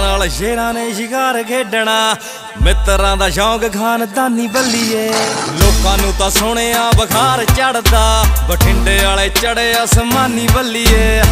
ਨਾਲ ਸ਼ੇਰਾਂ ਨੇ ਸ਼ਿਕਾਰ ਖੇਡਣਾ। ਮਿੱਤਰਾਂ ਦਾ ਸ਼ੌਂਕ ਖਾਨਦਾਨੀ ਬੱਲੀਏ। ਲੋਕਾਂ ਨੂੰ ਤਾਂ ਸੁਣਿਆ ਬਖਾਰ ਚੜਦਾ। ਬਠਿੰਡੇ ਵਾਲੇ ਚੜੇ ਅਸਮਾਨੀ ਬੱਲੀਏ।